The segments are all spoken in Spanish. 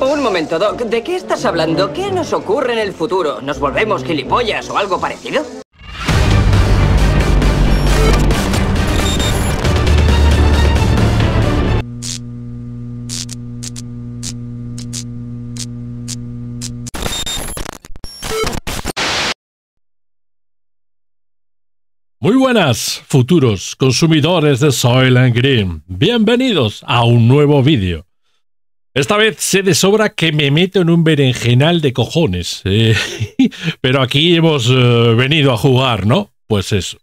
Un momento, Doc. ¿De qué estás hablando? ¿Qué nos ocurre en el futuro? ¿Nos volvemos gilipollas o algo parecido? Muy buenas, futuros consumidores de Soil Green. Bienvenidos a un nuevo vídeo. Esta vez sé de sobra que me meto en un berenjenal de cojones. eh, pero aquí hemos eh, venido a jugar, ¿no? Pues eso.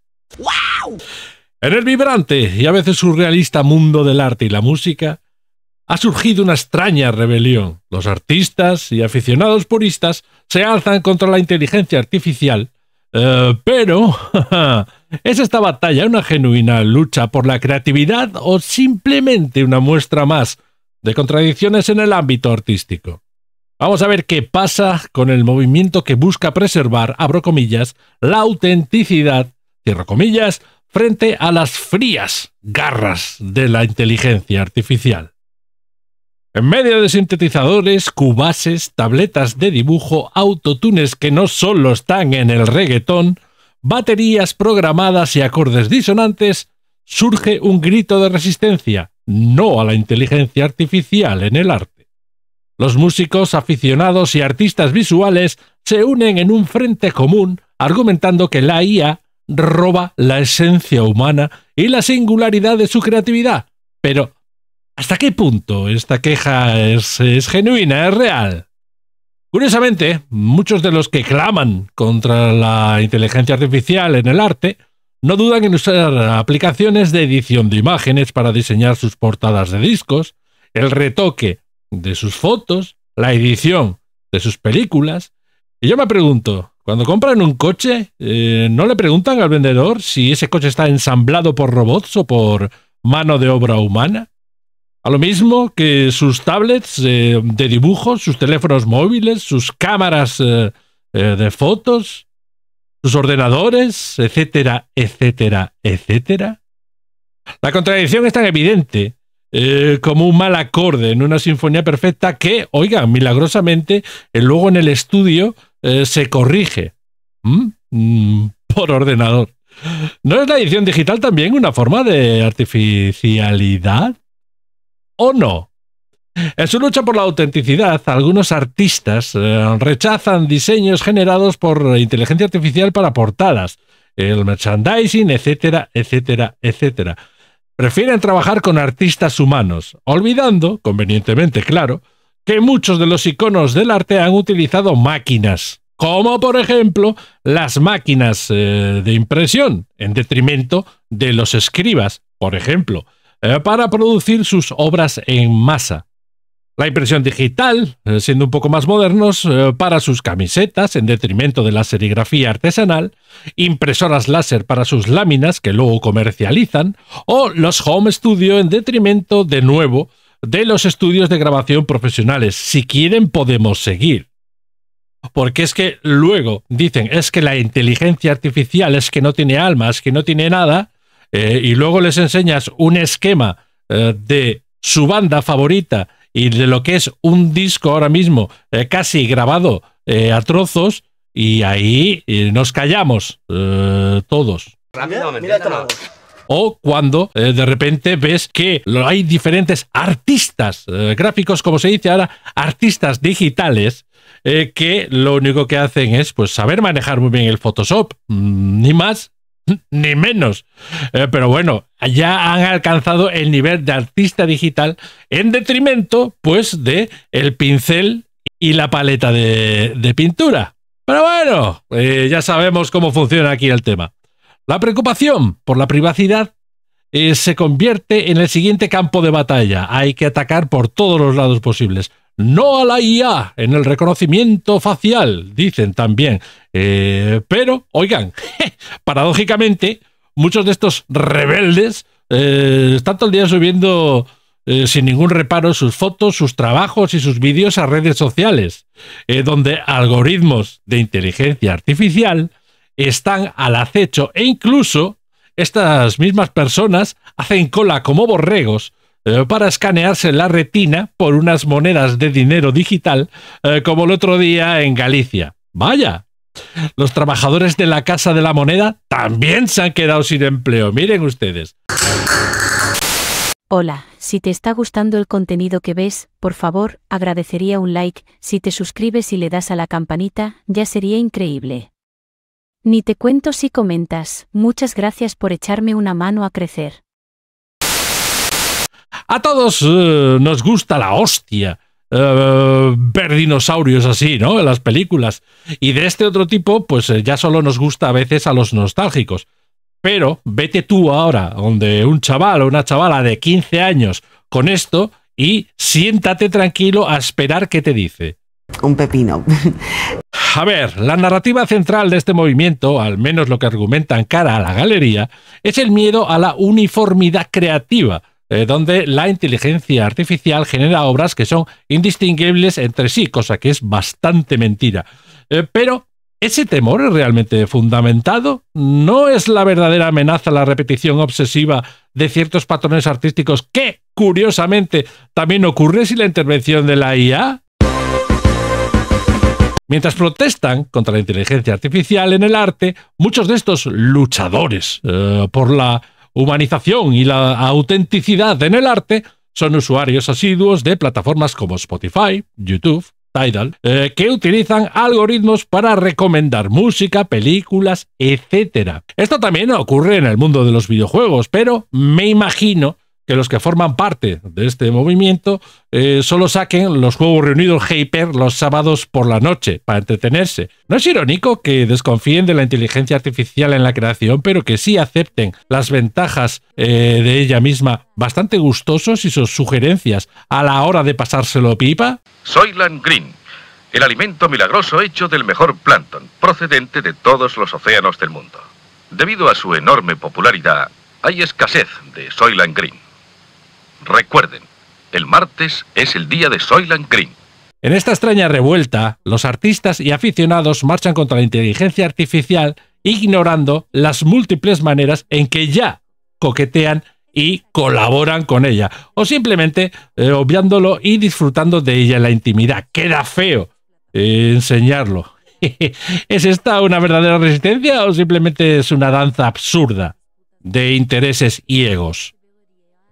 En el vibrante y a veces surrealista mundo del arte y la música, ha surgido una extraña rebelión. Los artistas y aficionados puristas se alzan contra la inteligencia artificial, eh, pero ¿es esta batalla una genuina lucha por la creatividad o simplemente una muestra más de contradicciones en el ámbito artístico? Vamos a ver qué pasa con el movimiento que busca preservar, abro comillas, la autenticidad, cierro comillas, frente a las frías garras de la inteligencia artificial. En medio de sintetizadores, cubases, tabletas de dibujo, autotunes que no solo están en el reggaetón, baterías programadas y acordes disonantes, surge un grito de resistencia, no a la inteligencia artificial en el arte. Los músicos, aficionados y artistas visuales se unen en un frente común argumentando que la IA roba la esencia humana y la singularidad de su creatividad. Pero, ¿hasta qué punto esta queja es, es genuina, es real? Curiosamente, muchos de los que claman contra la inteligencia artificial en el arte no dudan en usar aplicaciones de edición de imágenes para diseñar sus portadas de discos, el retoque de sus fotos, la edición de sus películas. Y yo me pregunto, cuando compran un coche, eh, ¿no le preguntan al vendedor si ese coche está ensamblado por robots o por mano de obra humana? A lo mismo que sus tablets eh, de dibujo, sus teléfonos móviles, sus cámaras eh, de fotos, sus ordenadores, etcétera, etcétera, etcétera. La contradicción es tan evidente eh, como un mal acorde en una sinfonía perfecta que, oiga, milagrosamente, eh, luego en el estudio eh, se corrige ¿Mm? Por ordenador. ¿No es la edición digital también una forma de artificialidad? ¿O no? En su lucha por la autenticidad, algunos artistas eh, rechazan diseños generados por inteligencia artificial para portadas, el merchandising, etcétera, etcétera, etcétera. Prefieren trabajar con artistas humanos, olvidando, convenientemente claro, que muchos de los iconos del arte han utilizado máquinas, como por ejemplo las máquinas eh, de impresión, en detrimento de los escribas, por ejemplo, eh, para producir sus obras en masa. La impresión digital, eh, siendo un poco más modernos, eh, para sus camisetas, en detrimento de la serigrafía artesanal, impresoras láser para sus láminas, que luego comercializan, o los home studio en detrimento, de nuevo, de los estudios de grabación profesionales. Si quieren, podemos seguir. Porque es que luego dicen, es que la inteligencia artificial es que no tiene alma, es que no tiene nada, eh, y luego les enseñas un esquema de su banda favorita y de lo que es un disco ahora mismo eh, casi grabado eh, a trozos, y ahí eh, nos callamos eh, todos. Mira. O cuando eh, de repente ves que lo- hay diferentes artistas eh, gráficos, como se dice ahora, artistas digitales, eh, que lo único que hacen es pues saber manejar muy bien el Photoshop, mm, ni más ni menos. Eh, pero bueno, ya han alcanzado el nivel de artista digital en detrimento, pues, de el pincel y la paleta de, de pintura. Pero bueno, eh, ya sabemos cómo funciona aquí el tema. La preocupación por la privacidad eh, se convierte en el siguiente campo de batalla. Hay que atacar por todos los lados posibles. No a la IA en el reconocimiento facial, dicen también. Pero, oigan, paradójicamente, muchos de estos rebeldes eh, están todo el día subiendo eh, sin ningún reparo sus fotos, sus trabajos y sus vídeos a redes sociales, eh, donde algoritmos de inteligencia artificial están al acecho e incluso estas mismas personas hacen cola como borregos para escanearse la retina por unas monedas de dinero digital, como el otro día en Galicia. Vaya, los trabajadores de la Casa de la Moneda también se han quedado sin empleo, miren ustedes. Hola, si te está gustando el contenido que ves, por favor, agradecería un like, si te suscribes y le das a la campanita, ya sería increíble. Ni te cuento si comentas, muchas gracias por echarme una mano a crecer. A todos eh, nos gusta la hostia. Eh, ver dinosaurios así, ¿no? En las películas. Y de este otro tipo, pues eh, ya solo nos gusta a veces a los nostálgicos. Pero vete tú ahora, donde un chaval o una chavala de 15 años con esto y siéntate tranquilo a esperar qué te dice. Un pepino. A ver, la narrativa central de este movimiento, al menos lo que argumentan cara a la galería, es el miedo a la uniformidad creativa, eh, donde la inteligencia artificial genera obras que son indistinguibles entre sí, cosa que es bastante mentira. Eh, pero, ¿ese temor es realmente fundamentado? ¿No es la verdadera amenaza la repetición obsesiva de ciertos patrones artísticos que, curiosamente, también ocurre sin la intervención de la IA? Mientras protestan contra la inteligencia artificial en el arte, muchos de estos luchadores eh, por la humanización y la autenticidad en el arte son usuarios asiduos de plataformas como Spotify, YouTube, Tidal, eh, que utilizan algoritmos para recomendar música, películas, etc. Esto también ocurre en el mundo de los videojuegos, pero me imagino que los que forman parte de este movimiento eh, solo saquen los juegos reunidos Hyper los sábados por la noche para entretenerse. ¿No es irónico que desconfíen de la inteligencia artificial en la creación, pero que sí acepten las ventajas eh, de ella misma bastante gustosos y sus sugerencias a la hora de pasárselo pipa? Soylent Green, el alimento milagroso hecho del mejor plancton, procedente de todos los océanos del mundo. Debido a su enorme popularidad, hay escasez de Soylent Green. Recuerden, el martes es el día de Soylent Green. En esta extraña revuelta, los artistas y aficionados marchan contra la inteligencia artificial, ignorando las múltiples maneras en que ya coquetean y colaboran con ella, o simplemente eh, obviándolo y disfrutando de ella en la intimidad. Queda feo eh, enseñarlo. ¿Es esta una verdadera resistencia o simplemente es una danza absurda de intereses y egos?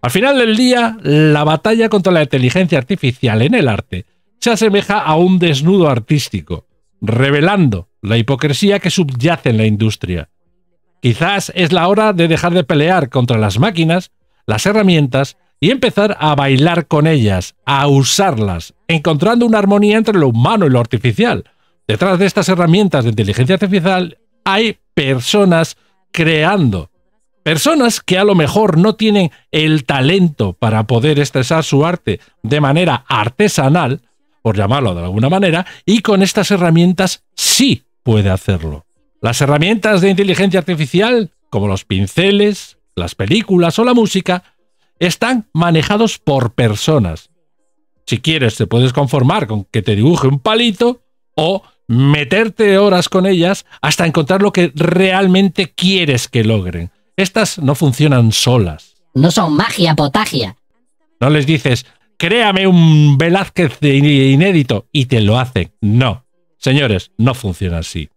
Al final del día, la batalla contra la inteligencia artificial en el arte se asemeja a un desnudo artístico, revelando la hipocresía que subyace en la industria. Quizás es la hora de dejar de pelear contra las máquinas, las herramientas y empezar a bailar con ellas, a usarlas, encontrando una armonía entre lo humano y lo artificial. Detrás de estas herramientas de inteligencia artificial hay personas creando Personas que a lo mejor no tienen el talento para poder expresar su arte de manera artesanal, por llamarlo de alguna manera, y con estas herramientas sí puede hacerlo. Las herramientas de inteligencia artificial, como los pinceles, las películas o la música, están manejados por personas. Si quieres, te puedes conformar con que te dibuje un palito o meterte horas con ellas hasta encontrar lo que realmente quieres que logren. Estas no funcionan solas. No son magia potagia. No les dices, créame un Velázquez inédito y te lo hacen. No. Señores, no funciona así.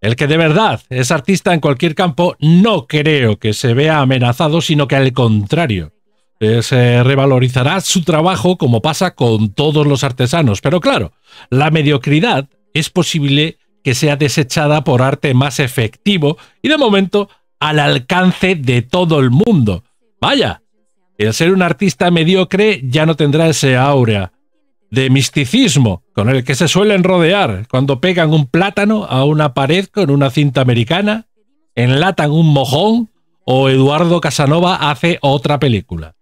El que de verdad es artista en cualquier campo no creo que se vea amenazado, sino que al contrario. eh, Se revalorizará su trabajo como pasa con todos los artesanos. Pero claro, la mediocridad es posible que sea desechada por arte más efectivo y de momento al alcance de todo el mundo. Vaya, el ser un artista mediocre ya no tendrá ese áurea de misticismo con el que se suelen rodear cuando pegan un plátano a una pared con una cinta americana, enlatan un mojón o Eduardo Casanova hace otra película.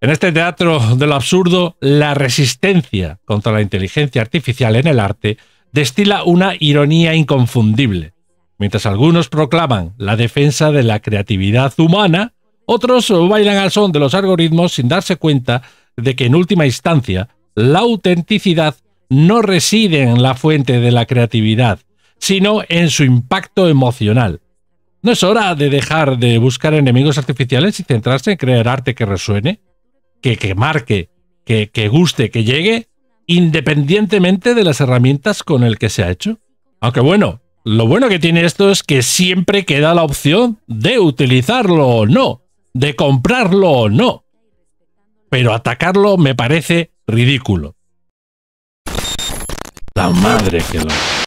En este teatro del absurdo, la resistencia contra la inteligencia artificial en el arte destila una ironía inconfundible. Mientras algunos proclaman la defensa de la creatividad humana, otros bailan al son de los algoritmos sin darse cuenta de que en última instancia la autenticidad no reside en la fuente de la creatividad, sino en su impacto emocional. ¿No es hora de dejar de buscar enemigos artificiales y centrarse en crear arte que resuene? Que, que marque, que, que guste, que llegue, independientemente de las herramientas con el que se ha hecho. Aunque bueno, lo bueno que tiene esto es que siempre queda la opción de utilizarlo o no, de comprarlo o no. Pero atacarlo me parece ridículo. La madre que lo...